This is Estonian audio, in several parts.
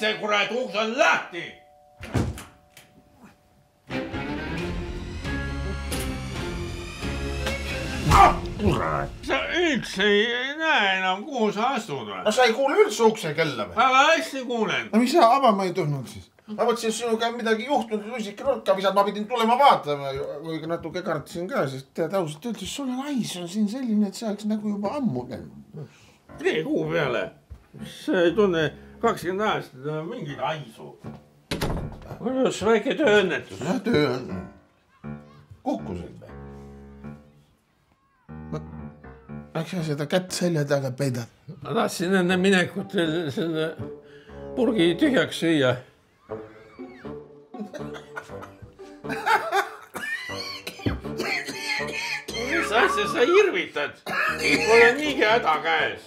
sisse, kurat, uks on lahti. sa üldse ei näe enam, kuhu sa astud või? no sa ei kuule üldse uksekella või? väga hästi kuulen. no mis sa avama ei tulnud siis? ma mõtlesin, et sinuga on midagi juhtunud, lusika nurka visad, ma pidin tulema vaatama, kuigi natuke kartsin ka, sest tead ausalt öeldes sul on hais on siin selline, et see oleks nagu juba ammu käinud. tee kuu peale. sa ei tunne kakskümmend aastat enam mingit haisu. mul on üks väike tööõnnetus. jah, töö on. kukkusid või? miks sa seda kätt selja taga peidad? ma tahtsin enne minekut selle purgi tühjaks süüa. mis asja sa irvitad? mul on niigi häda käes.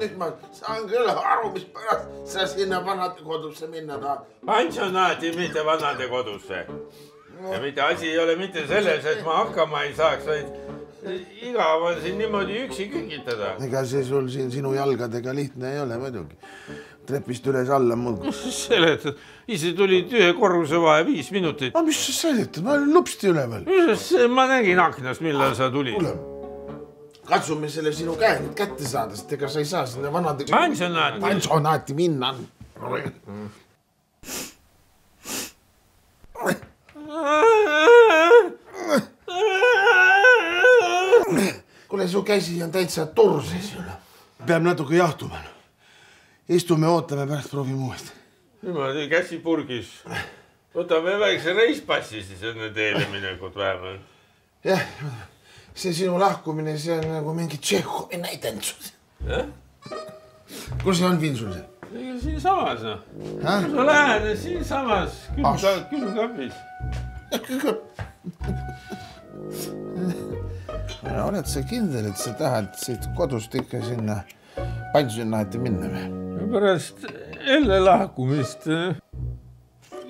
Nüüd ma saan küll aru, mispärast sa sinna vanadekodusse minna tahad. pansionaati, mitte vanadekodusse. ja mitte asi ei ole mitte selles, et ma hakkama ei saaks, vaid igav on siin niimoodi üksi kükitada. ega see sul siin sinu jalgadega lihtne ei ole muidugi. trepist üles-alla muudkui. seletad, ise tulid ühe korruse vahe viis minutit. no mis sa seletad, ma olin lupsti üleval. ma nägin aknast, millal sa tulid. kuule, katsume selle sinu käe nüüd kätte saada, sest ega sa ei saa sinna vanade. Pansionaati. pansionaati minna. kuule, su käsi on täitsa turses peab natuke jahtuma. istume, ootame, pärast proovime uuesti. niimoodi käsi purgis. võtame väikse reispassi siis enne teele minekut vähemalt. jah, see sinu lahkumine, see on nagu mingi Tšehhovi näidendus. kus see on Vin sul see? siinsamas noh. Häh? sa lähed siinsamas Ah. külm, külmkapis. oled sa kindel, et sa tahad siit kodust ikka sinna pansionaati minna või? pärast jälle lahkumist eh,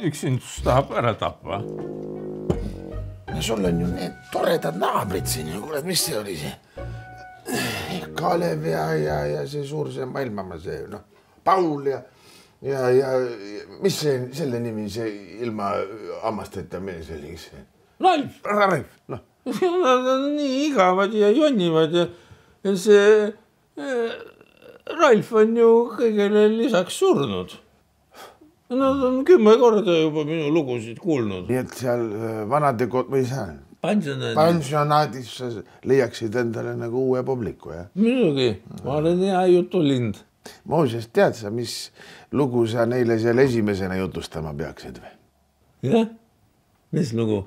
üksindus tahab ära tappa. Sul on ju need toredad naabrid siin ju, kuule, mis see oli see? Kalev ja, ja, ja see suur see maailmamaa see noh, Paul ja, ja, ja mis see selle nimi, see ilma hammasteta mees oli, kes see? Ralf, Ralf, noh, nad on nii igavad ja jonnivad ja, ja see eh, Ralf on ju kõigele lisaks surnud. Nad on kümme korda juba minu lugusid kuulnud. nii et seal äh, vanadekod või seal pensionär. pansionaadis sa leiaksid endale nagu uue publiku jah? muidugi, ma olen hea jutulind. muuseas, tead sa, mis lugu sa neile seal esimesena jutustama peaksid või? jah, mis lugu?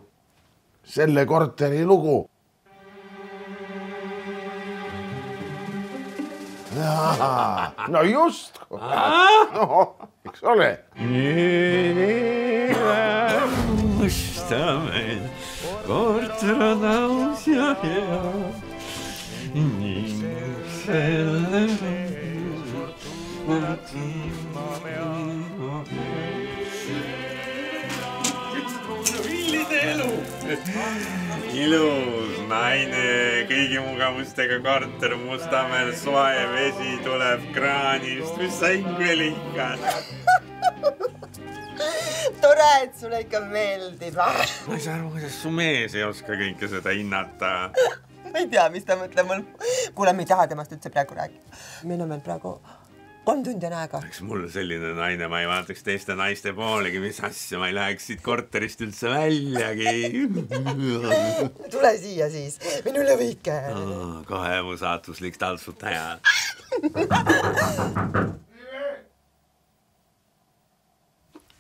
selle korteri lugu. no just, no eks ole. Mustamäel korter on aus ja hea ning selle villide elu. Ilus naine, kõigi mugavustega korter Mustamäel, soe vesi tuleb kraanist, mis sa ikka lihkad. tore, et sulle ikka meeldib. ma ei saa aru, kuidas su mees ei oska kõike seda hinnata. ma ei tea, mis ta mõtleb mul. kuule, me ei taha temast üldse praegu rääkida. meil on veel praegu kolm tundi on aega. oleks mul selline naine, ma ei vaataks teiste naiste poolegi, mis asja, ma ei läheks siit korterist üldse väljagi. tule siia siis, minu lõvike. kohe mu saatuslik taltsutaja.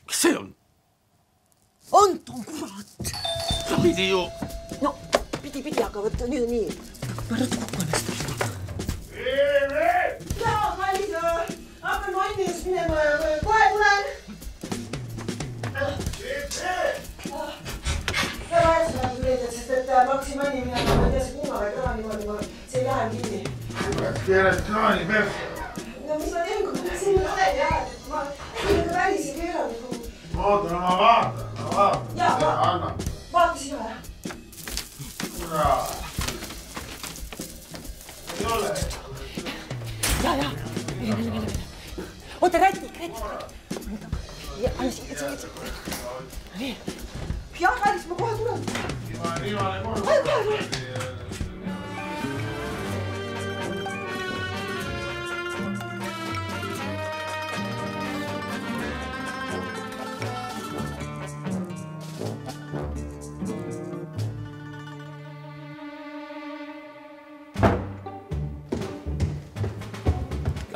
kes see on? Anton, kurat. ta pidi ju. no pidi, pidi, aga vot nüüd on nii. ma ruttu kukku ennast. jaa, kallis, hakkan valmis minema, kohe tulen. väga hästi nagu leidnud, sest et ma hakkasin valmi minema, ma ei tea, see kuumale kraani niimoodi, ma, see ei lähe kinni. keerad kraani persse. no mis ma teen, kui ma siin olen ja ma ikka päris ei keeranud. oota, no ma vaatan, ma vaatan. Jaa, ma- anna. vaata sina ära. kurat. ei ole. ja, ja, mine, mine, mine. oota, räti, räti. ja siia, siia, siia. nii. jah, Alice, ma kohe tulen. kohe, kohe tulen.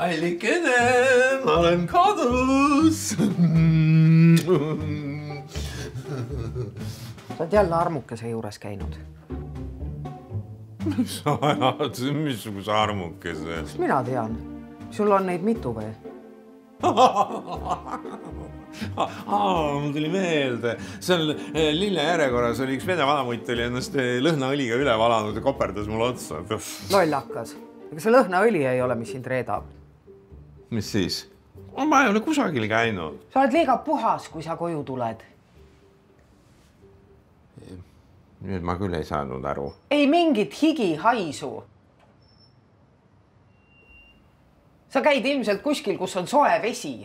kallikene, ma olen kodus. sa oled jälle armukese juures käinud. mis sa ajad, missuguse armukese? mis mina tean? sul on neid mitu või? mul tuli meelde, seal eh, lille järjekorras oli üks vene vanamutt oli ennast eh, lõhnaõliga üle valanud ja koperdas mulle otsa. lollakas. ega see lõhnaõli ei ole, mis sind reedab. Mis siis? ma ei ole kusagil käinud. sa oled liiga puhas, kui sa koju tuled. nüüd ma küll ei saanud aru. ei mingit higihaisu. sa käid ilmselt kuskil, kus on soe vesi.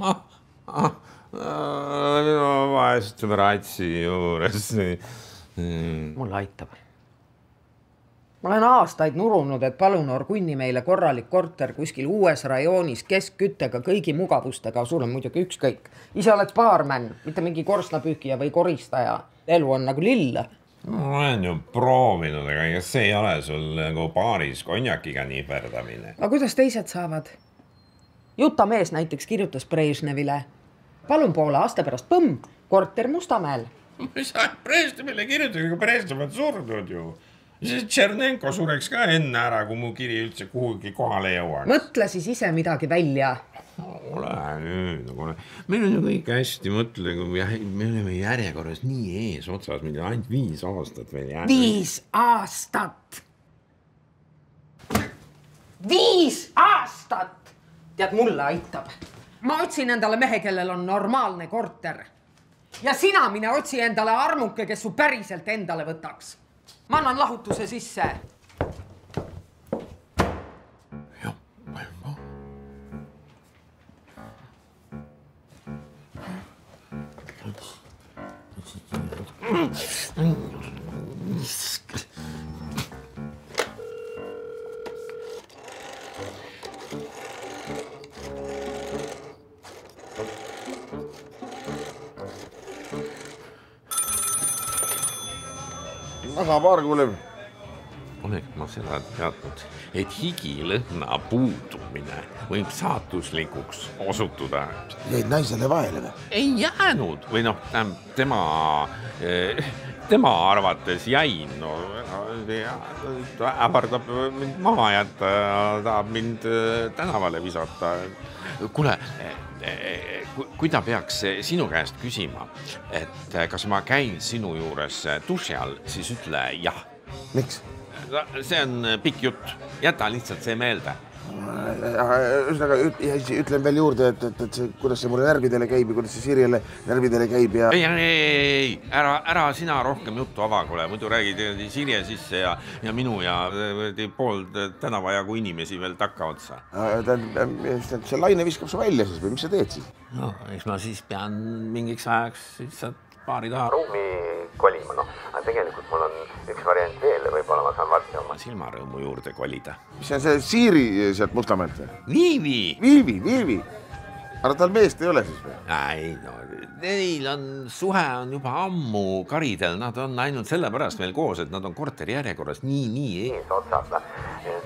ah, ah, minu vaest ratsi juures. mul aitab. Ma olen aastaid nurunud, et palunor kunni meile korralik korter kuskil uues rajoonis keskküttega, kõigi mugavustega, sul on muidugi ükskõik. ise oled baarmen, mitte mingi korstnapühkija või koristaja. elu on nagu lill. ma olen ju proovinud, aga kas see ei ole sul nagu baaris konjakiga niperdamine? aga kuidas teised saavad? Juta mees näiteks kirjutas Brežnevile. palun poole aasta pärast, põmm, korter Mustamäel. mis sa Brežnevile kirjutad, aga Brežnev on surnud ju. See Tšernenko sureks ka enne ära, kui mu kiri üldse kuhugi kohale jõuaks. mõtle siis ise midagi välja. ole nüüd, kuule, meil on ju kõik hästi, mõtle, me oleme järjekorras nii eesotsas, meil on ainult viis aastat veel jäänud. viis aastat. viis aastat. tead, mulle aitab. ma otsin endale mehe, kellel on normaalne korter. ja sina mine otsi endale armuke, kes su päriselt endale võtaks. Ma annan lahutuse sisse. jah, ma juba. väga paar kuuleb. oleks ma seda teadnud, et higilõhna puudumine võib saatuslikuks osutuda. jäid naisele vahele või? ei jäänud või noh, tema, tema arvates jäin, no ähvardab mind maha jätta ja tahab mind eh, tänavale visata. kuule, kui ta peaks sinu käest küsima, et kas ma käin sinu juures duši all, siis ütle jah miks? see on pikk jutt, jäta lihtsalt see meelde. Ühesõnaga ütlen veel juurde, et, et, et see, kuidas see mulle närvidele käib ja kuidas see Sirjele närvidele käib ja ei, ei, ei, ära, ära sina rohkem juttu ava, kuule, muidu räägid Sirje sisse ja, ja minu ja pool tänava jagu inimesi veel takkaotsa. tähendab, see laine viskab su välja siis või mis sa teed siis? no eks ma siis pean mingiks ajaks lihtsalt baari taha ruumi kolima, noh, aga tegelikult mul on üks variant veel, võib-olla ma saan varsti oma silmarõõmu juurde kolida. mis on see Siiri sealt Mustamäelt või? Viivi. Viivi, Viivi. aga tal meest ei ole siis või? ei no neil on suhe on juba ammu karidel, nad on ainult sellepärast veel koos, et nad on korteri järjekorras nii, nii ees. eesotsas,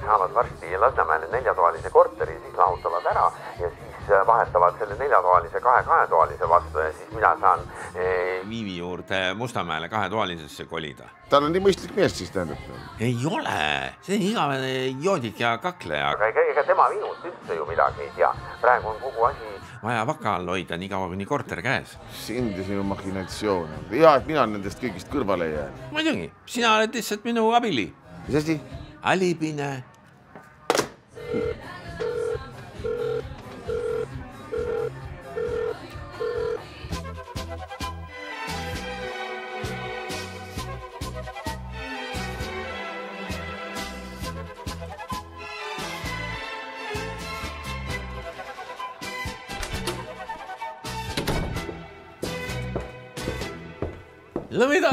saavad varsti Lasnamäele neljatoalise korteri, siis lahutavad ära ja siis vahetavad selle neljatoalise kahe kahetoalise vastu ja siis mina saan eh, Viivi juurde Mustamäele kahetoalisesse kolida. tal on nii mõistlik mees siis tähendab. ei ole, see on igavene joodik ja kakleja, aga ega, ega tema minust üldse ju midagi ei tea. praegu on kogu asi vaja vaka all hoida nii kaua, kuni korter käes. sind ja sinu mahhinatsioone. hea, et mina nendest kõigist kõrvale ei jää. muidugi, sina oled lihtsalt minu abili, mis asi? alipine.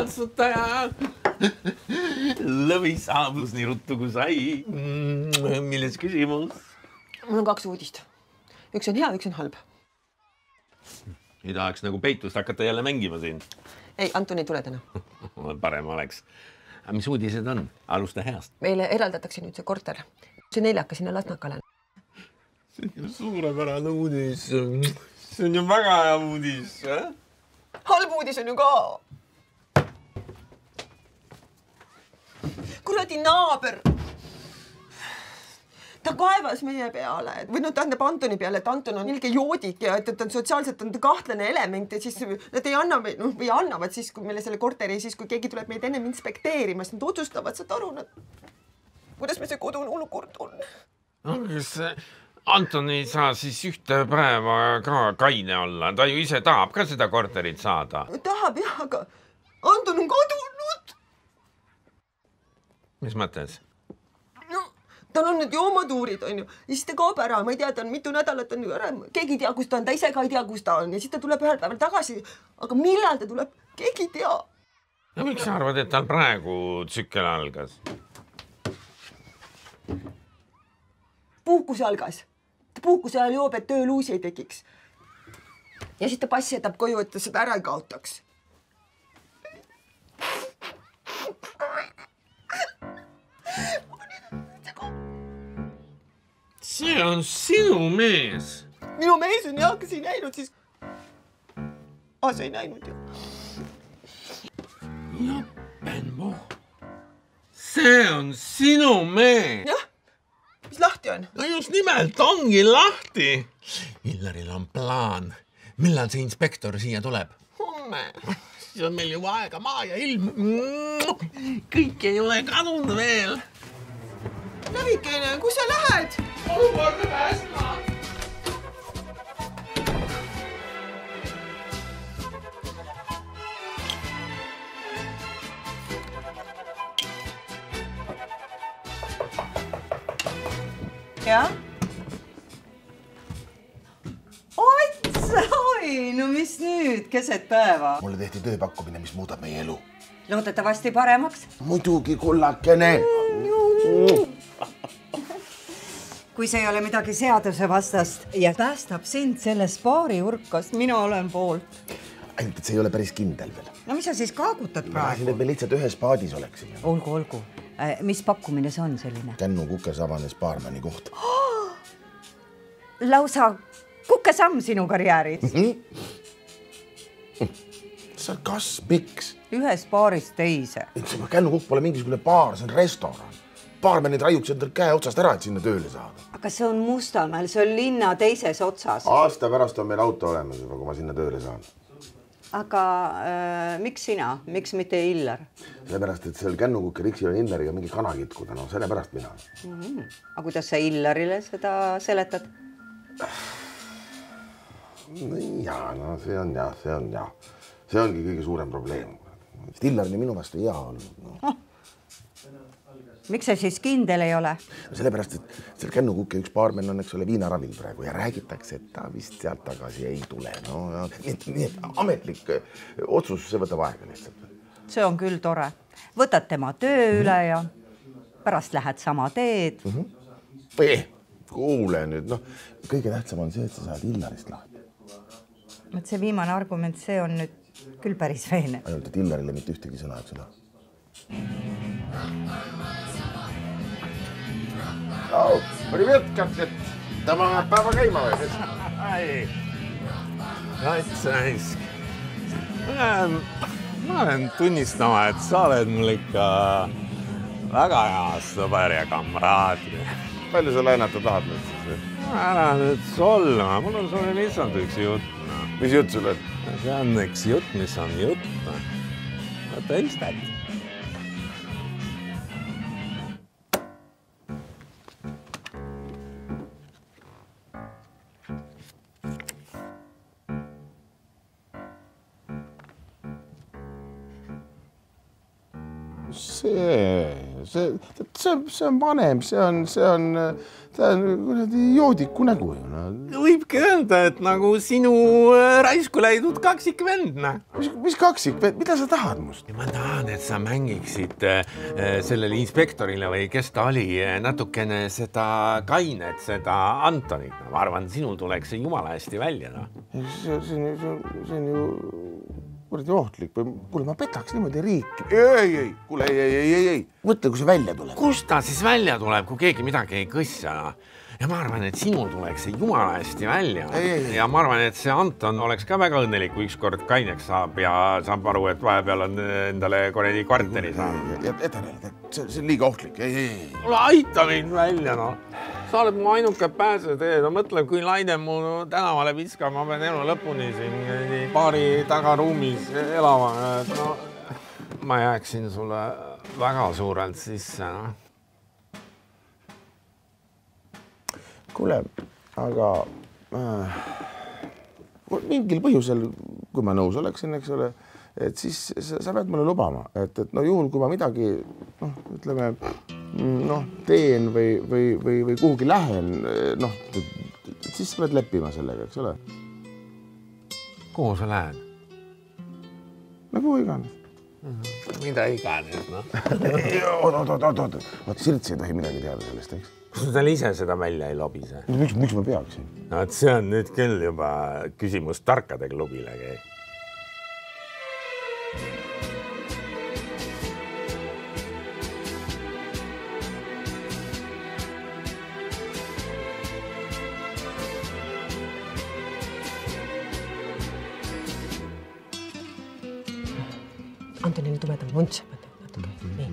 lõvitantsutaja. lõvi saabus nii ruttu kui sai. milles küsimus? mul on kaks uudist. üks on hea, üks on halb. ei tahaks nagu peitust hakata jälle mängima siin. ei, Anton ei tule täna. parem oleks. mis uudised on? alusta heast. meile eraldatakse nüüd see korter, see neljakas sinna Lasnakale. see on ju suurepärane uudis. see on ju väga hea uudis. halb uudis on ju ka. Kuradi naaber. ta kaevas meie peale või noh, tähendab Antoni peale, et Anton on ilge joodik ja et, et ta on sotsiaalselt on ta kahtlane element ja siis nad ei anna või noh, või annavad siis, kui meile selle korteri, siis kui keegi tuleb meid ennem inspekteerima, siis nad otsustavad, saad aru, nad, kuidas meil see kodune olukord on. no kas Anton ei saa siis ühte päeva ka kaine olla, ta ju ise tahab ka seda korterit saada. tahab jah, aga Anton on kadunud. Mis mõttes? no tal on need joomatuurid onju ja siis ta kaob ära, ma ei tea, ta on mitu nädalat on ju ära, keegi ei tea, kus ta on, ta ise ka ei tea, kus ta on ja siis ta tuleb ühel päeval tagasi. aga millal ta tuleb, keegi ei tea. no miks sa arvad, et tal praegu tsükkel algas? puhkuse algas, ta puhkuse ajal joob, et tööluusi ei tekiks. ja siis ta passi jätab koju, et ta seda ära ei kaotaks. See on sinu mees. minu mees on jah, kes ei näinud siis. aa, sa ei näinud ju. Penmo. see on sinu mees. jah, mis lahti on? no just nimelt ongi lahti. Illaril on plaan, millal see inspektor siia tuleb? homme. Siis on meil ju aega maa ja ilm. kõik ei ole kadunud veel. Lävikene, kus sa lähed? olukorda päästma. jah. No mis nüüd keset päeva? mulle tehti tööpakkumine, mis muudab meie elu. loodetavasti paremaks. muidugi, kullakene. kui see ei ole midagi seadusevastast ja päästab sind sellest baariurkast, mina olen poolt. ainult, et see ei ole päris kindel veel. no mis sa siis kaagutad ma tahtsin, praegu? et me lihtsalt ühes paadis oleksime. olgu, olgu. mis pakkumine see on selline? Kännu kukesabane baarmani koht. lausa kukesamm sinu karjääris. sa, kas, miks? ühest baarist teise. Kännu kukk pole mingisugune baar, see on restoran. baarmenid raiuks endale käe otsast ära, et sinna tööle saada. aga see on Mustamäel, see on linna teises otsas. aasta pärast on meil auto olemas juba, kui ma sinna tööle saan. aga äh, miks sina, miks mitte Illar sellepärast, et seal Kännu kukk ja Riksi on Illeriga mingi kana kitkuda, no sellepärast mina. mm? -hmm. aga kuidas sa Illarile seda seletad? Ja no see on jah, see on jah, see ongi kõige suurem probleem. Illar nii minu vastu hea olnud no.. miks sa siis kindel ei ole? sellepärast, et seal Kännu kukk ja üks baarmen on, eks ole, viinaravil praegu ja räägitakse, et ta vist sealt tagasi ei tule. no ja, nii et, nii et ametlik öö, otsus, see võtab aega lihtsalt. see on küll tore. võtad tema töö üle ja pärast lähed sama teed. või kuule nüüd noh, kõige tähtsam on see, et sa saad Illarist lahti, vot see viimane argument , see on nüüd küll päris veenev . ainult et Illarile mitte ühtegi sõna , eks ole . Привет, как Tämä päeva käima või ? ai , nats raisk . ma pean , ma pean tunnistama , et sa oled mul ikka väga hea sõber ja kamraad . palju sa laenata tahad nüüd siis ? ära nüüd solva , mul on sulle lihtsalt üks jutt . mis jutt sul on? see on üks jutt, mis on jutt. vaata istet. see see, see, see on vanem, see on, see on, ta on kuradi joodiku nägu ju noh. võibki öelda, et nagu sinu äh, raisku läinud kaksikvend, noh. mis, mis kaksikvend, mida sa tahad must? ma tahan, et sa mängiksid äh, sellele inspektorile või kes ta oli, natukene seda kainet, seda Antonit. ma arvan, sinul tuleks see jumala hästi välja, noh. see on ju, see on ju kuradi ohtlik või kuule, ma petaks niimoodi riiki. ei, ei, kuule, ei, ei, ei, ei, ei, mõtle, kui see välja tuleb. kust ta siis välja tuleb, kui keegi midagi ei kõssa? Ja ma arvan, et sinul tuleks see jumala hästi välja. ja ma arvan, et see Anton oleks ka väga õnnelik, kui ükskord kaineks saab ja saab aru, et vahepeal on endale kuradi kvarteri saanud. Edenel, see, see on liiga ohtlik, ei, ei, ei. kuule, aita mind välja, noh sa oled mu ainuke pääsetee, no mõtle, kui Laine mu tänavale viskab, ma pean elu lõpuni siin baari tagaruumis elama, et no ma jääksin sulle väga suurelt sisse, noh. Kuule, aga äh, mingil põhjusel, kui ma nõus oleksin, eks ole, et siis sa, sa pead mulle lubama, et, et no juhul, kui ma midagi noh, ütleme noh, teen või, või, või, või kuhugi lähen, noh, siis sa pead leppima sellega, eks ole. kuhu sa lähed? no kuhu iganes mm. -hmm. mida iganes, noh. oot, oot, oot, oot, oot, Sirts ei tohi midagi teada sellest, eks? Kas sa talle ise seda välja ei lobise? miks, miks ma peaksin? no vot, see on nüüd küll juba küsimus tarkade klubile, käib Antonile tumedam vuntš natuke mm, -hmm. nii,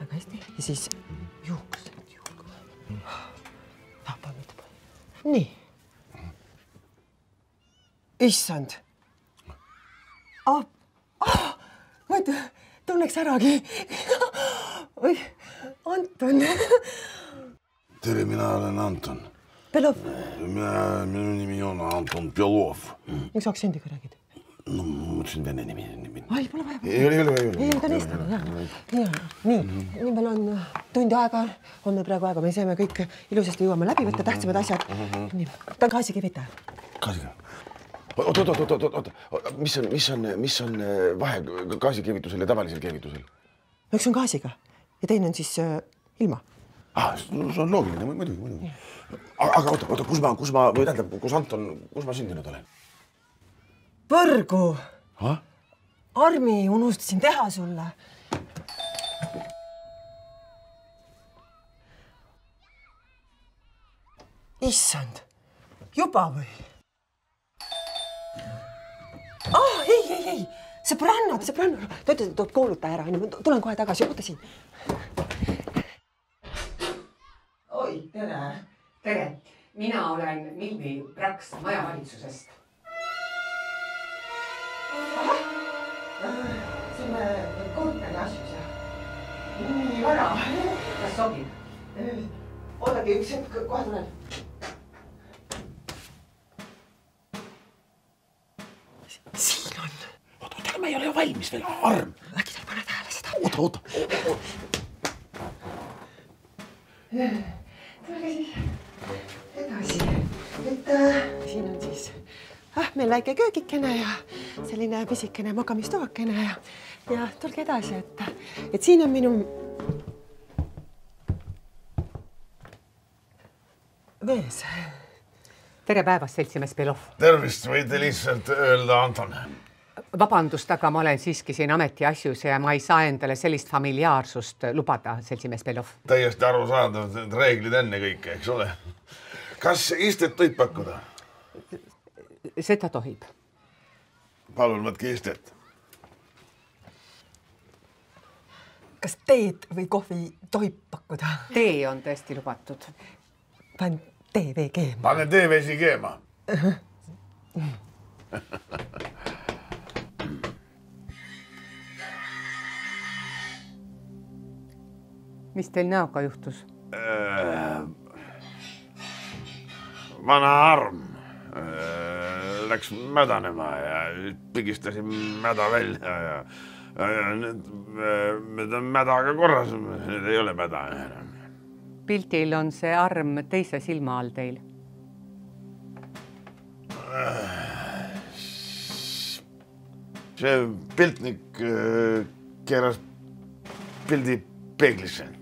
väga hästi ja siis issand oh,. Oh, ma ei tunneks äragi. oi, Anton. tere, mina olen Anton. Belov. mina, minu nimi on Anton Belov. miks aktsendiga räägid? no ma mõtlesin vene nimi, nimi. ai, pole vaja. ei ole, ei ole, ei ole. ei, ta on eestlane, jaa. ja, nii, nii meil on tund aega, on meil praegu aega, me saame kõik ilusasti jõuame läbi võtta tähtsamad asjad. nii, ta on gaasikivitäja. gaasiga? Oot, oot, oot, oot, oot, oot, mis on, mis on, mis on vahe gaasikeevitusel ja tavalisel keevitusel? üks on gaasiga ja teine on siis äh, ilma. ah, see on loogiline, muidugi, muidugi. aga oota, oota, kus ma, kus ma, või tähendab, kus Anton, kus ma sündinud olen? Võrgu. Armi unustasin teha sulle. issand, juba või? Ah, ei, ei, ei, sõbranna, sõbranna, ta ütles, et tuleb koolutaja ära, onju, ma tulen kohe tagasi, oota siin. oi, tere. tere, mina olen Milvi Praks majavalitsusest selle korteri asjus ja nii vara. kas sobib? oodake üks hetk, kohe tulen. siin on. oota, oota, me ei ole ju valmis veel, arm. äkki ta ei pane tähele seda? oota, oota. tulge siis edasi, et äh, siin on siis ah, meil väike köögikene ja selline pisikene magamistoakene ja, ja tulge edasi, et, et siin on minu mees. tere päevast, seltsimees Belov. tervist, võite lihtsalt öelda Anton. Vabandust, aga ma olen siiski siin ametiasjus ja ma ei saa endale sellist familiaarsust lubada, seltsimees Belov. täiesti arusaadav, need reeglid ennekõike, eks ole. kas istet võib pakkuda? seda tohib. palun võtke istet. kas teed või kohvi tohib pakkuda? tee on tõesti lubatud. panen tee vee keema. pane teevesi keema mis teil näoga juhtus? vana arm läks mädanema ja pigistasin mäda välja ja Need, need on mädaga korras, need ei ole mäda enam. pildil on see arm teise silma all teil. see piltnik äh, keeras pildi peeglisse.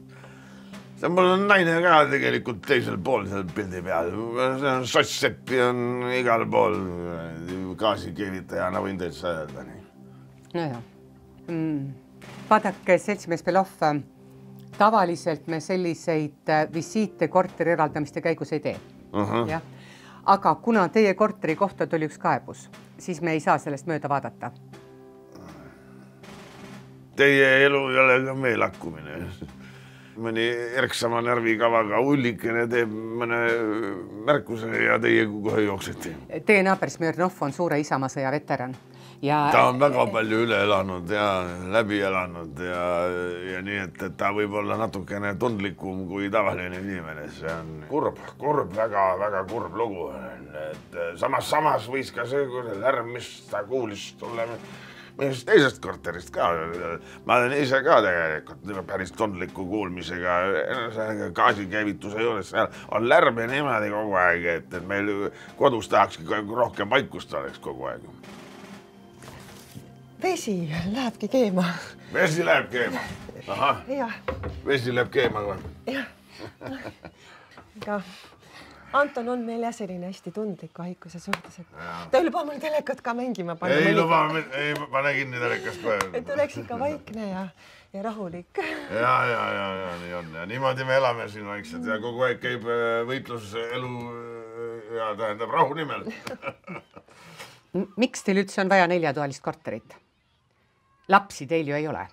See mul on naine ka tegelikult teisel pool seal pildi peal, see on sossseppi on igal pool, gaasikeevitajana võin täitsa öelda nii. nojah mm.. vaadake, seltsimees Belov, tavaliselt me selliseid äh, visiite korteri eraldamiste käigus ei tee uh. -huh. jah, aga kuna teie korteri kohta tuli üks kaebus, siis me ei saa sellest mööda vaadata. Teie elu ei ole ka meelakkumine. Mõni erksama närvikavaga ullikene teeb mõne märkuse ja teie kohe jooksete. Teie naaber Smirnov on suure Isamaa sõja veteran ja ta on väga palju üle elanud ja läbi elanud ja, ja nii, et, et ta võib olla natukene tundlikum kui tavaline inimene, see on kurb, kurb väga,, väga-väga kurb lugu. et samas, samas võis ka see lärm, mis ta kuulis tulla mõnest teisest korterist ka. ma olen ise ka tegelikult päris tundliku kuulmisega gaasikäivituse juures, seal on lärm ja niimoodi kogu aeg, et, et meil kodus tahakski rohkem vaikust oleks kogu aeg vesi lähebki keema. vesi läheb keema. ahah, jah, vesi läheb keema või? aga Anton on meil jah selline hästi tundliku haiguse suhtes, et ta ei luba mul telekat ka mängima panna. ei luba, ei pane kinni telekast kohe. et oleks ikka vaikne ja, ja rahulik. ja, ja, ja, ja nii on ja niimoodi me elame siin vaikselt ja kogu aeg käib äh, võitlus elu äh, ja tähendab rahu nimel. Miks teil üldse on vaja neljatoalist korterit? lapsi teil ju ei ole.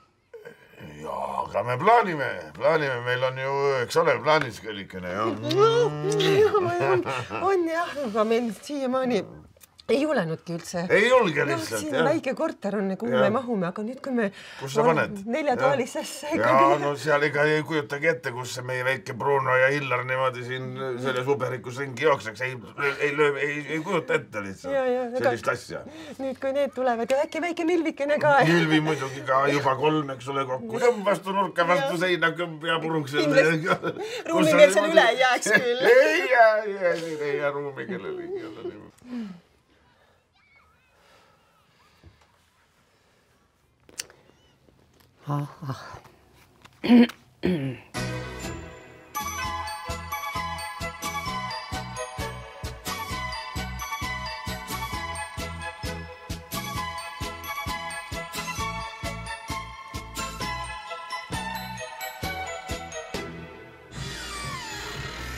ja, aga me plaanime, plaanime, meil on ju, eks ole, plaanis kõlikene ja. on, on jah, aga meil siiamaani ei julenudki üldse. ei julge noh, lihtsalt siin jah. väike korter on, kuhu me mahume, aga nüüd, kui me Kus sa paned? neljatoalisesse ja ikkagi no seal ega ei kujutagi ette, kus see meie väike Bruno ja Hillar niimoodi siin selles uberikus ringi jookseks, ei, ei löö, ei, ei kujuta ette lihtsalt Ja, ja, sellist asja. nüüd, kui need tulevad ja äkki väike milvikene ka. Ilvi muidugi ka juba kolm, eks ole, kokku, vastu nurka, vastu seina, pea puruks. Kindlasti. Ruumi meil seal üle ei jääks küll. ei jää, ei jää, ei jää ruumi kellelegi.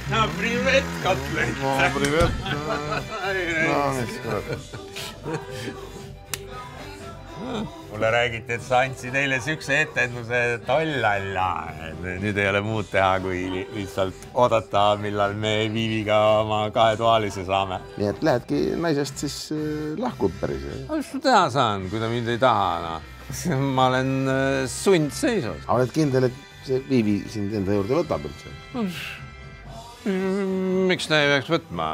No privet, Katlen. no privet. no mis kurat. Mulle räägiti, et sa andsid eile siukse etenduse, et ollalla, nüüd ei ole muud teha, kui li- lihtsalt oodata, millal me Viiviga oma kahetoalise saame. nii et lähedki naisest siis lahkub päris. mis ma teha saan, kui ta mind ei taha, noh. ma olen äh, sundseisus. oled kindel, et see Viivi sind enda juurde võtab üldse? miks ta ei peaks võtma?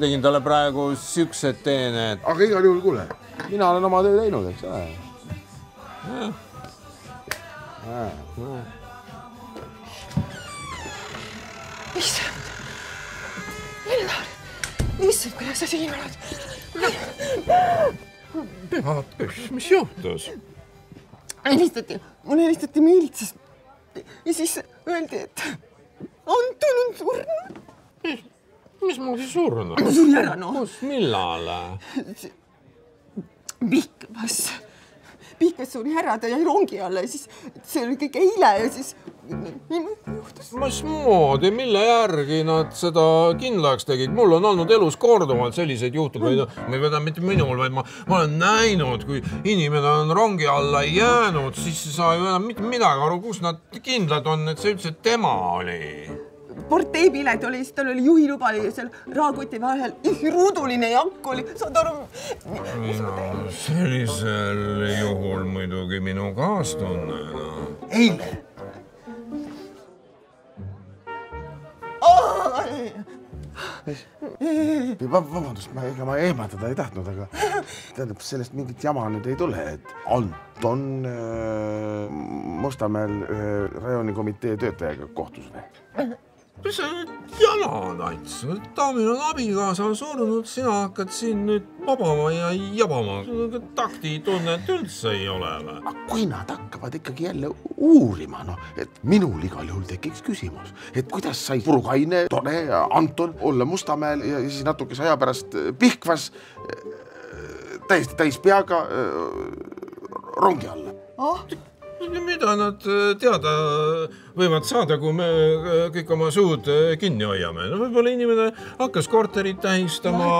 tegin talle praegu siuksed teened. aga igal juhul kuule, mina olen oma töö teinud, eks ole. issand, Ellar, issand, kuidas sa siin oled? mis juhtus? helistati, mulle helistati miilitsast ja siis öeldi, et Anton on surnud. mis mul siis surnud? suri ära noh, kus, millal? Pihkvas, Pihkvas suri ära, ta jäi rongi alla ja siis see oli kõik eile ja siis juhtus. mismoodi, mille järgi nad seda kindlaks tegid? mul on olnud elus korduvalt selliseid juhtumeid, ma ei võta mitte minul, vaid ma, ma olen näinud, kui inimene on rongi alla jäänud, siis ei saa ju enam mitte midagi aru, kus nad kindlad on, et see üldse tema oli. Parteipilet oli, siis tal oli juhiluba oli seal rahakoti vahel, ruuduline jakk oli, saad aru? sellisel juhul muidugi minu kaastunne no.. eile. vabandust, ma, ega ma ehmatada ei tahtnud, aga tähendab, sellest mingit jama nüüd ei tule, et Anton äh, Mustamäel äh, rajoonikomitee töötajaga kohtus või? Mis sa nüüd jama on, Ants? daamil on abikaasa surnud, sina hakkad siin nüüd vabama ja jabama. taktitunnet üldse ei ole või? aga kui nad hakkavad ikkagi jälle uurima, noh, et minul igal juhul tekiks küsimus, et kuidas sai purukaine, tore Anton olla Mustamäel ja siis natukese aja pärast Pihkvas äh, täiesti täis peaga äh, rongi alla oh mida nad teada võivad saada, kui me äh, kõik oma suud äh, kinni hoiame. no võib-olla inimene hakkas korterit tähistama,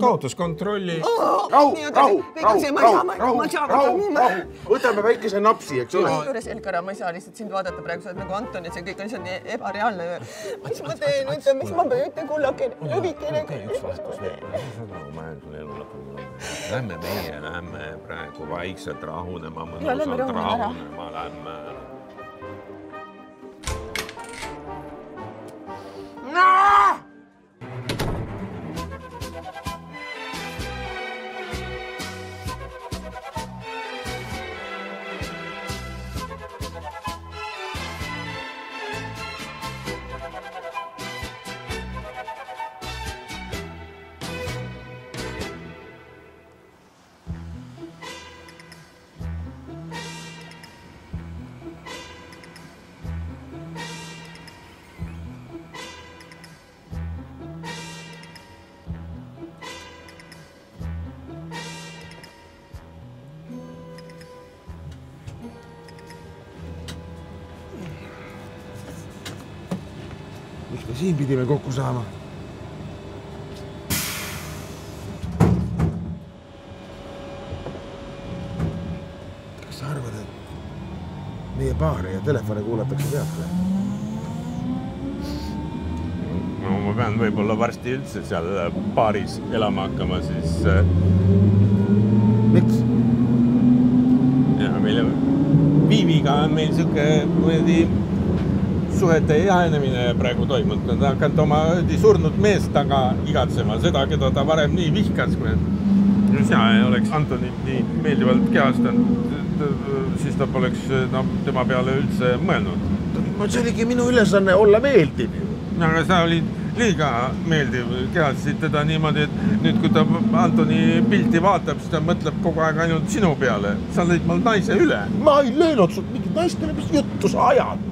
kaotas kontrolli. rahu, rahu, rahu, rahu, rahu, rahu, rahu, võtame väikese napsi, eks ole. juures Elkara, ma ei saa lihtsalt sind vaadata praegu, sa oled nagu Anton ja see kõik on lihtsalt nii ebareaalne. mis ma teen, ütle, mis ma pean, ütle kullakene, lübikene. üks vastus veel. Lähme meie, lähme praegu vaikselt rahunema, mõnusalt rahunema lähme. No! Pidime kokku saama? kas sa arvad, et meie baari ja telefone kuulatakse pealt või? no ma pean võib-olla varsti üldse seal baaris elama hakkama, siis. äh, miks? ja meil Viiviga on meil sihuke kuradi suhete jahenemine praegu toimunud, nad on hakanud oma surnud meest taga igatsema, seda, keda ta varem nii vihkas, kui sina ei oleks Antonit nii meeldivalt kehastanud, siis ta poleks no, tema peale üldse mõelnud. see oligi minu ülesanne olla meeldiv ju. aga sa olid liiga meeldiv, kehastasid teda niimoodi, et nüüd, kui ta Antoni pilti vaatab, siis ta mõtleb kogu aeg ainult sinu peale. sa lõid mul naise üle. ma ei löönud sult mingit naist mis juttu sa ajad?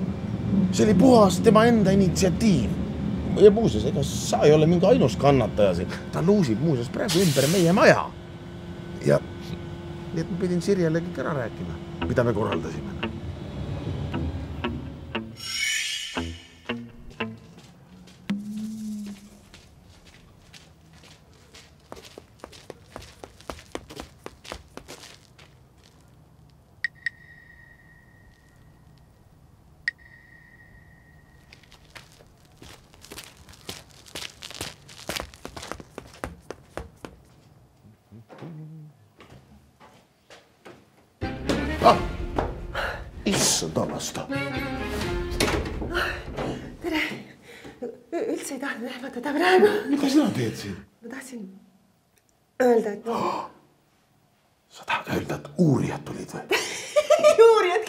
See oli puhas tema enda initsiatiiv. ja muuseas, ega sa ei ole mingi ainus kannataja siin, ta luusib muuseas praegu ümber meie maja. ja nii et ma pidin Sirjele kõik ära rääkima, mida me korraldasime. Issand armasta. tere, üldse ei tahtnud ehmatada praegu. mida sina teed siin? ma tahtsin öelda, et no, sa tahad öelda, et uurijad tulid või? uurijad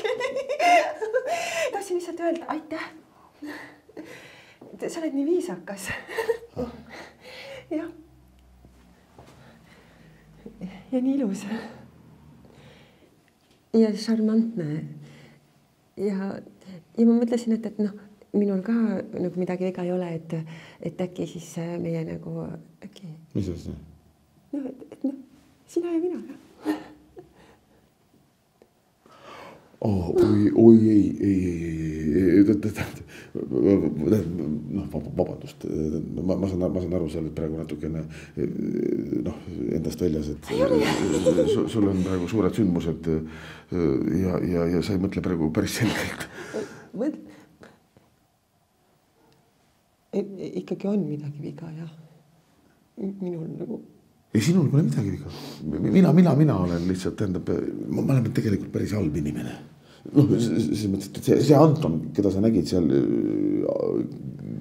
tahtsin lihtsalt öelda aitäh. sa oled nii viisakas. jah. ja nii ilus. ja šarmantne. Ja, ja ma mõtlesin, et, et noh, minul ka nagu midagi viga ei ole, et, et äkki siis meie nagu äkki mis asi? noh, et, et noh, sina ja mina ka oh, oi, oi ei, ei, ei, ei, noh, vabandust, ma, ma saan, ma saan aru, sa oled praegu natukene noh, endast väljas, et sul, on praegu suured sündmused ja, ja, ja sa ei mõtle praegu päris selgelt. ikkagi on midagi viga, jah. minul nagu ei, sinul pole midagi viga. mina, mina, mina olen lihtsalt, tähendab, ma olen tegelikult päris halb inimene. noh, selles mõttes, et see, see Anton, keda sa nägid seal,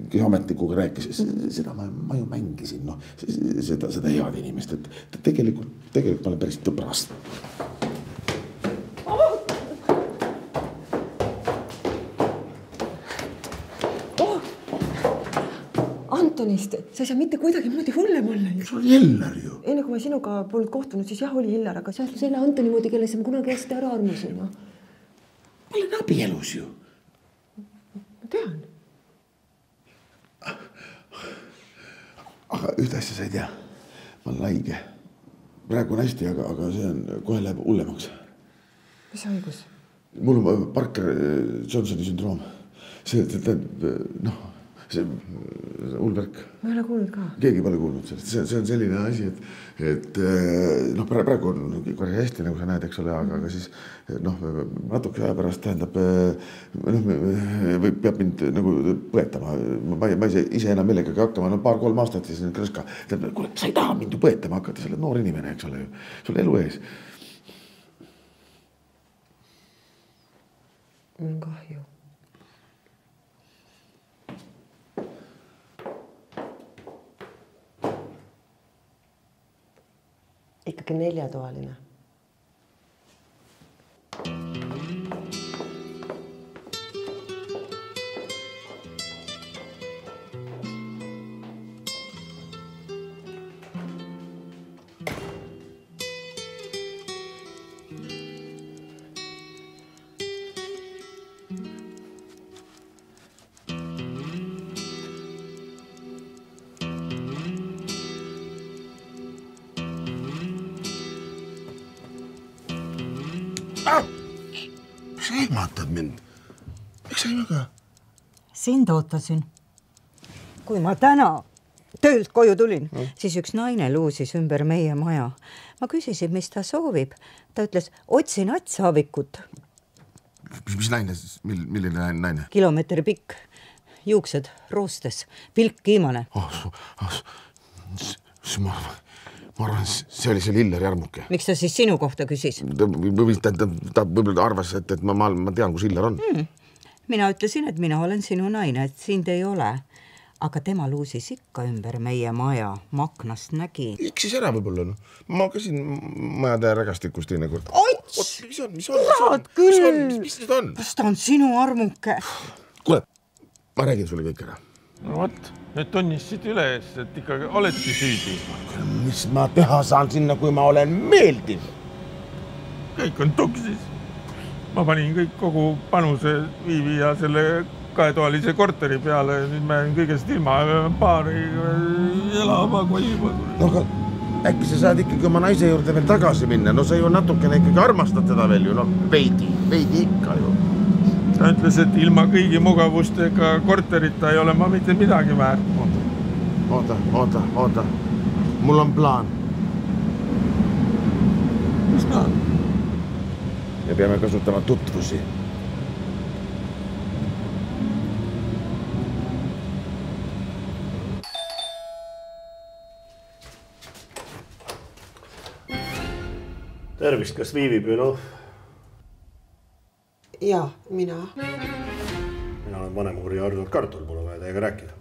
kes ametnikuga rääkis, seda ma, ma ju mängisin, noh, seda, seda head inimest, et tegelikult, tegelikult ma olen päris tõbras. Antonist, sa ei saa mitte kuidagimoodi hullem olla ju. see oli Ellar ju. enne kui ma sinuga polnud kohtunud, siis jah, oli Illar, aga sa oled selle Antoni moodi, kellesse ma kunagi hästi ära armusin, noh. ma olen abielus ju. ma tean. aga ühte asja sa ei tea, ma olen haige. praegu on hästi, aga, aga see on, kohe läheb hullemaks. mis haigus? mul on Parker Johnsoni sündroom. see tähendab, noh, see hull värk ma ei ole kuulnud ka. keegi pole kuulnud sellest, see, see on selline asi, et, et eh, noh, praegu on väga hästi, nagu sa näed, eks ole, aga, aga siis noh, natuke aja pärast tähendab noh, või peab mind nagu põetama, ma ei, ma ei saa ise enam millegagi hakkama, no paar-kolm aastat siis krõska. tähendab, kuule, sa ei taha mind ju põetama hakata, sa oled noor inimene, eks ole ju, sul elu ees. mul on kahju. Ikkagi neljatoaline. Sind ootasin. kui ma täna töölt koju tulin mm., siis üks naine luusis ümber meie maja. ma küsisin, mis ta soovib. ta ütles, otsin Atshaavikut. mis, mis naine, mil-, milline naine? kilomeetri pikk, juuksed roostes, pilk kiimane. oh, oh, siis ma, ma arvan, see oli see Lilleri armuke. miks ta siis sinu kohta küsis ta, ta, ta võib-olla arvas, et, et ma, ma, ma tean, kus Illar on mm.. Mina ütlesin, et mina olen sinu naine, et sind ei ole. aga tema luusis ikka ümber meie maja, ma aknast nägin. eksis ära võib-olla noh, ma ka siin majade rägastikus teinekord. ots! mis on, mis on, mis on Kurat, küll! mis, mis nüüd on? kas ta on sinu armuke? kuule, ma räägin sulle kõik ära. no vot, nüüd tunnistasid üles, et ikkagi oledki süüdi. mis ma teha saan sinna, kui ma olen meeldiv? kõik on tuksis. Ma panin kõik kogu panuse Viivi ja selle kahetoalise korteri peale, nüüd ma jään kõigest ilma, paari elama kolima. no aga äkki sa saad ikkagi oma naise juurde veel tagasi minna, no sa ju natukene ikkagi armastad teda veel ju, noh, veidi, veidi ikka ju. ta ütles, et ilma kõigi mugavustega korterita ei ole ma mitte midagi väärt. oota, oota, oota, mul on plaan. mis plaan? Me peame kasutama tutvusi. tervist, kas Viivi büroo? ja mina. mina olen vanemuurija Arnold Kartul, mul on vaja teiega rääkida.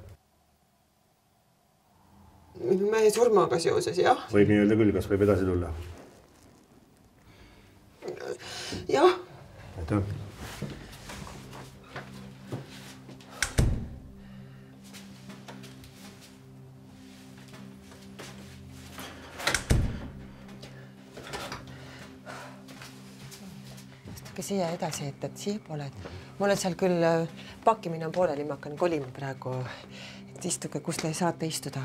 minu mehe surmaga seoses jah, võib nii öelda küll, kas võib edasi tulla? jah, aitäh. astuge siia edasi, et, et siiapoole, et mul on seal küll äh, pakkimine on pooleli, ma hakkan kolima praegu. et istuge, kus te saate istuda.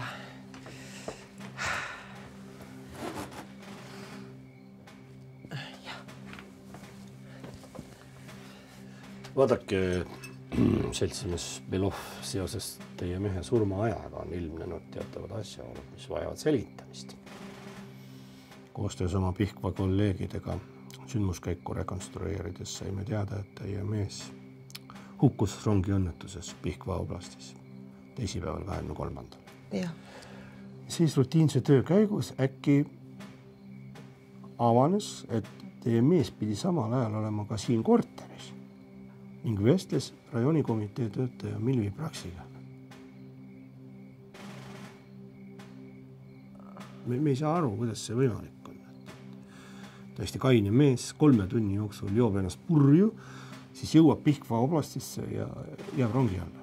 vaadake, seltsimees Belov, seoses teie mehe surmaajaga on ilmnenud teatavad asjaolud, mis vajavad selgitamist. koostöös oma Pihkva kolleegidega sündmuskäiku rekonstrueerides saime teada, et teie mees hukkus rongiõnnetuses Pihkva oblastis teisipäeval, kahekümne kolmandal. siis rutiinse töö käigus äkki avanes, et teie mees pidi samal ajal olema ka siin korteris ning vestles rajoonikomitee töötaja Milvi Praksiga. me, me ei saa aru, kuidas see võimalik on. täiesti kaine mees kolme tunni jooksul joob ennast purju, siis jõuab Pihkva oblastisse ja jääb rongi alla.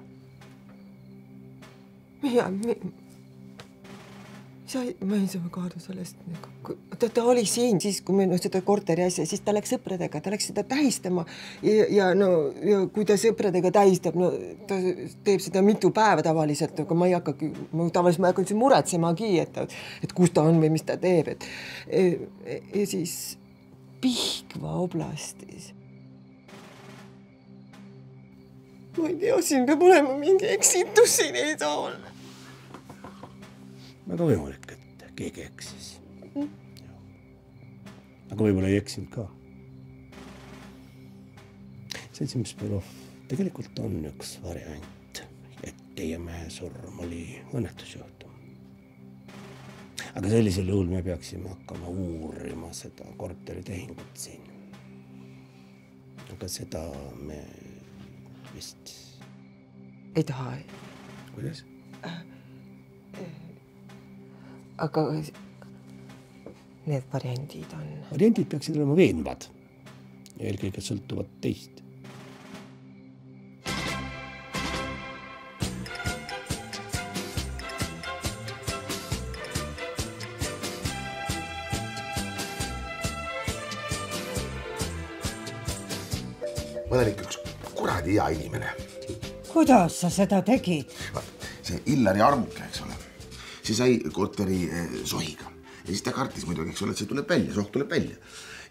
ja me, sa, ma ei saa ka aru sellest, ta, ta oli siin siis, kui me noh, seda korteri asja, siis ta läks sõpradega, ta läks seda tähistama. Ja, ja no ja kui ta sõpradega tähistab, no ta teeb seda mitu päeva tavaliselt, aga ma ei hakkagi, ma tavaliselt ma ei hakka üldse muretsemagi, et, et kus ta on või mis ta teeb, et ja, ja siis Pihkva oblastis. Ma ei tea, siin peab olema mingi eksitus, siin ei saa olla väga võimalik, et keegi eksis. aga võib-olla ei eksinud ka. seltsimees Belov, tegelikult on üks variant, et teie mehe surm oli õnnetusjuhtum. aga sellisel juhul me peaksime hakkama uurima seda korteritehingut siin. aga seda me vist. ei taha. kuidas? Aga need variandid on? variandid peaksid olema veenvad eelkõige sõltuvad teist. ma olen ikka üks kuradi hea inimene. kuidas sa seda tegid? see Illari armuke, see sai korteri eh, sohiga ja siis ta kartis muidugi, eks ole, et see tuleb välja, sohk tuleb välja.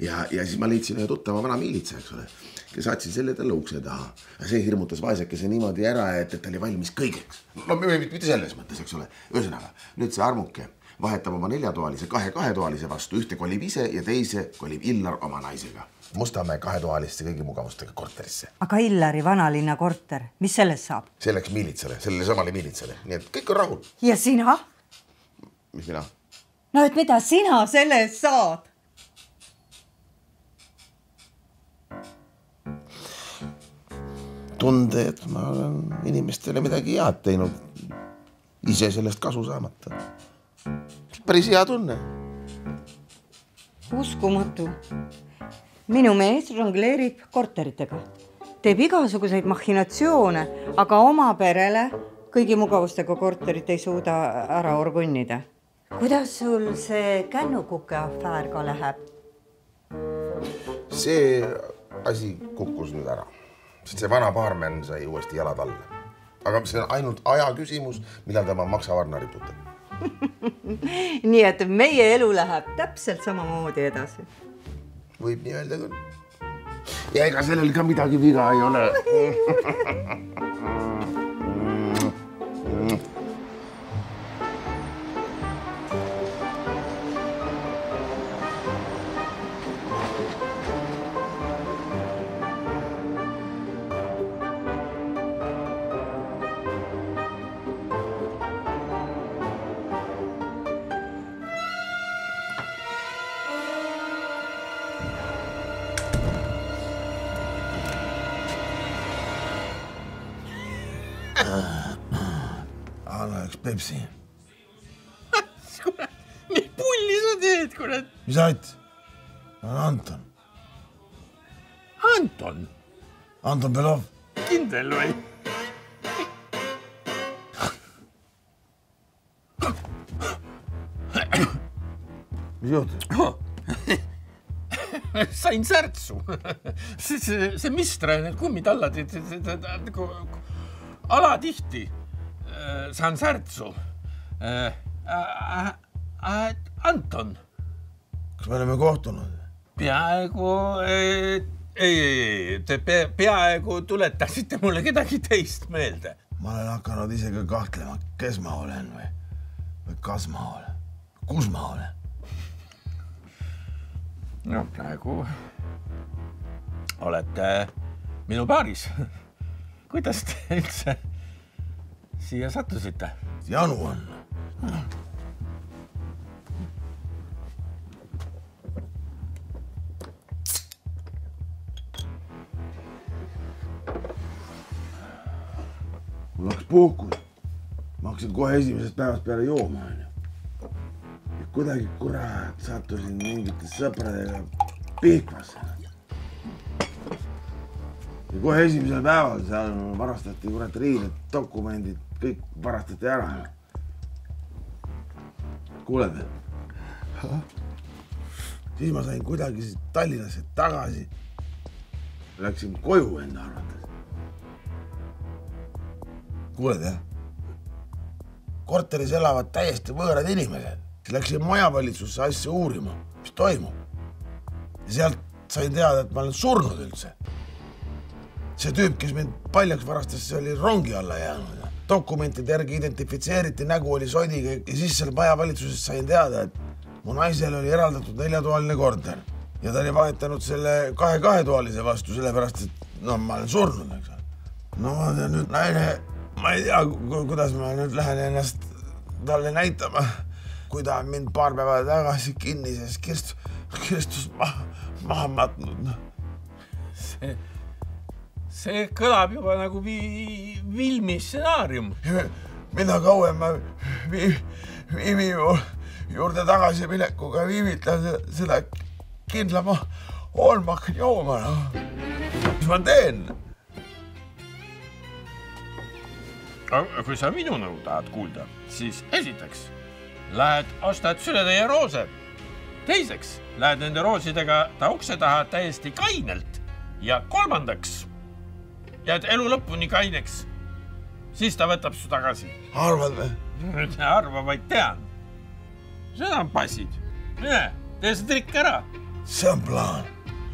ja, ja siis ma leidsin ühe tuttava vana miilitsa, eks ole, kes saatsin selle talle ukse taha. see hirmutas vaesekese niimoodi ära, et, et ta oli valmis kõigeks. no mitte selles mõttes, eks ole. ühesõnaga nüüd see armuke vahetab oma neljatoalise kahe kahetoalise vastu, ühte kolib ise ja teise kolib Illar oma naisega. Mustamäe kahetoalisse kõigi mugavustega korterisse. aga Illari vanalinna korter, mis sellest saab? see läks miilitsale, sellele samale miilitsale, nii et kõik on rahul. ja sina? Mis mina? no et mida sina selle eest saad? tunde, et ma olen inimestele midagi head teinud, ise sellest kasu saamata. päris hea tunne. uskumatu. minu mees žongleerib korteritega, teeb igasuguseid mahhinatsioone, aga oma perele kõigi mugavustega korterit ei suuda ära orgunnida kuidas sul see kännukuke afäär ka läheb? see asi kukkus nüüd ära, sest see vana baarmen sai uuesti jalad alla. aga see on ainult aja küsimus, millal ta oma maksavarna riputab nii et meie elu läheb täpselt samamoodi edasi. võib nii öelda küll. ja ega sellel ka midagi viga ei ole Pepsi. mis pulli sa teed, kurat? mis Ait? ma olen Anton. Anton? Anton Belov. kindel või? mis juhtus? sain särtsu. see, see, see Mistra, need kummitallad, nagu alatihti saan särtsu. Anton. kas me oleme kohtunud? peaaegu, ei, ei, te peaaegu tuletasite mulle kedagi teist meelde. ma olen hakanud isegi kahtlema, kes ma olen või, või kas ma olen, kus ma olen. no praegu olete minu paaris. kuidas te üldse siia sattusite? janu on no.. mul läks puhkus, ma hakkasin kohe esimesest päevast peale jooma, onju. ja kuidagi kurat sattusin mingite sõpradega Pihkvasse. ja kohe esimesel päeval seal varastati kurat riided, dokumendid kõik varastati ära. kuuled siis ma sain kuidagi siit Tallinnasse tagasi. Läksin koju enda arvates. kuuled jah? korteris elavad täiesti võõrad inimesed. Läksin majavalitsusse asja uurima, mis toimub. ja sealt sain teada, et ma olen surnud üldse. see tüüp, kes mind paljaks varastas, see oli rongi alla jäänud. Dokumentide järgi identifitseeriti, nägu oli sodiga ja siis seal majavalitsuses sain teada, et mu naisele oli eraldatud neljatoaline korter ja ta oli vahetanud selle kahe kahetoalise vastu, sellepärast et noh, ma olen surnud, eks ole. no ja nüüd naine, ma ei tea, kuidas ma nüüd lähen ennast talle näitama, kui ta on mind paar päeva tagasi kinnises kirst-, kirstus maha, maha matnud, noh. see, see kõlab juba nagu vi-, filmistsenaarium. mida kauem ma vi-, Viivi ju juurde tagasiminekuga viivitan, seda kindlama on, ma hakkan jooma, noh. mis ma teen? aga kui sa minu nõu tahad kuulda, siis esiteks lähed ostad sületäie roose. teiseks lähed nende roosidega ta ukse taha täiesti kainelt ja kolmandaks jääd elu lõpuni kaineks. siis ta võtab su tagasi. arvad või? ei arva, vaid tean. seda on passid. mine, tee see trikk ära. see on plaan.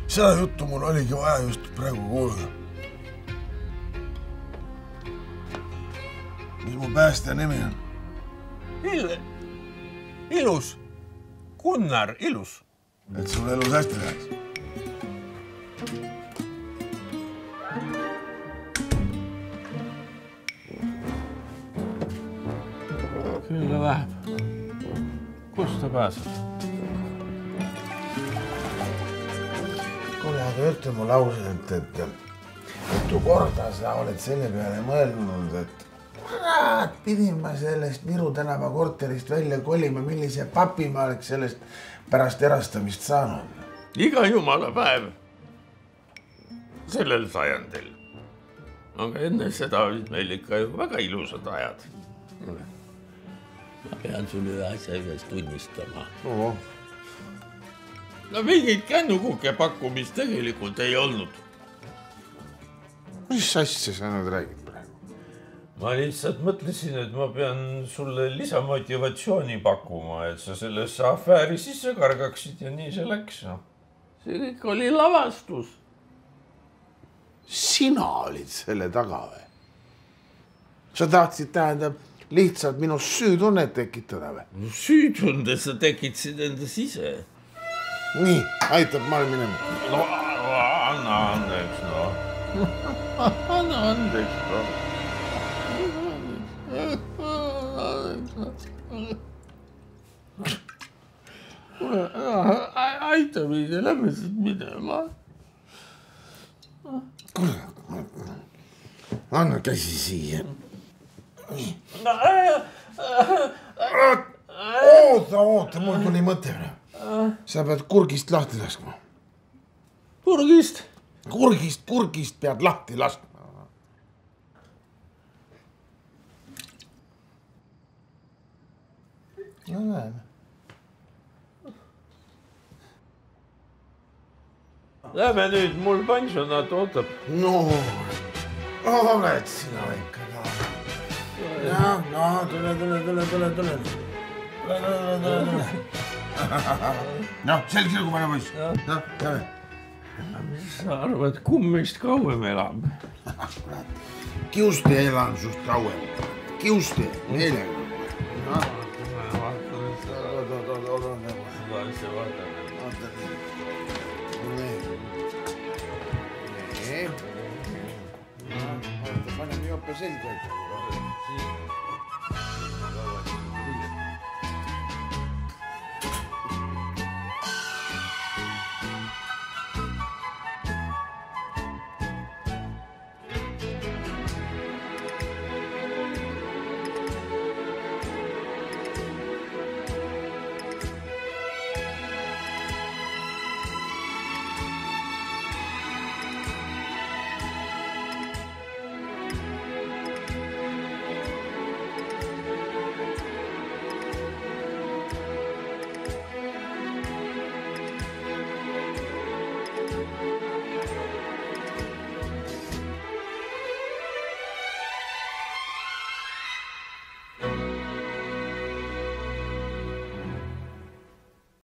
seda juttu mul oligi vaja just praegu kuulda. mis mu päästja nimi on? Il-, ilus. Gunnar Ilus. et sul elus hästi läheks. Küll ta läheb. kust ta pääseb? kuule, aga ütle mulle ausalt, et mitu korda sa oled selle peale mõelnud, et kurat, pidin ma sellest Viru tänava korterist välja kolima, millise papi ma oleks sellest pärast erastamist saanud? iga jumala päev sellel sajandil. aga enne seda olid meil ikka ju väga ilusad ajad. Ma pean sulle ühe asja üles tunnistama. no mingit kännukuke pakkumist tegelikult ei olnud. mis asja sa nüüd räägid praegu? ma lihtsalt mõtlesin, et ma pean sulle lisamotivatsiooni pakkuma, et sa sellesse afääri sisse kargaksid ja nii see läks, noh. see kõik oli lavastus. sina olid selle taga või? sa tahtsid, tähendab, lihtsalt minus süütunnet tekitada või? süütunde sa tekitasid endas ise. nii, aitab maal minema. no anna andeks, noh. anna andeks, noh. kuule, aita mind ja lähme siit minema. anna käsi siia. Oota, oota, mul tuli mõte. sa pead kurgist lahti laskma. kurgist? kurgist, kurgist pead lahti laskma. no näeme. Lähme nüüd, mul pansionaat ootab. no, oled sina ikka jah, no tule, tule, tule, tule, tule. tule, tule, tule, tule. noh, selg sirgu pane poiss. noh, lähme. mis sa arvad, kumb meist kauem elab? kiuste elan sinust kauem. kiuste, meelega. paneme jope selga.